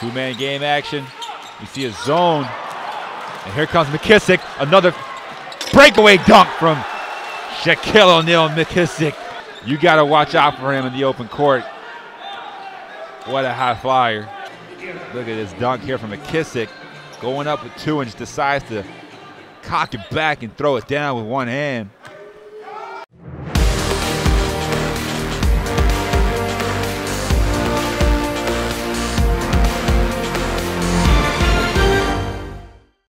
Two-man game action. You see a zone. And here comes McKissic. Another breakaway dunk from Shaquielle O'Neal McKissic. You got to watch out for him in the open court. What a high flyer. Look at this dunk here from McKissic. Going up with two and just decides to cock it back and throw it down with one hand.